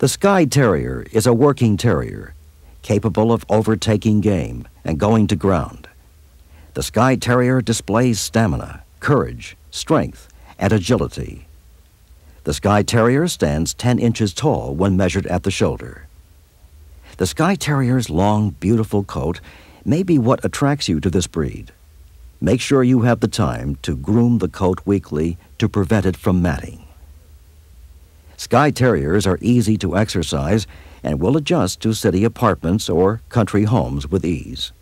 The Skye Terrier is a working terrier, capable of overtaking game and going to ground. The Skye Terrier displays stamina, courage, strength, and agility. The Skye Terrier stands 10 inches tall when measured at the shoulder. The Skye Terrier's long, beautiful coat may be what attracts you to this breed. Make sure you have the time to groom the coat weekly to prevent it from matting. Skye Terriers are easy to exercise and will adjust to city apartments or country homes with ease.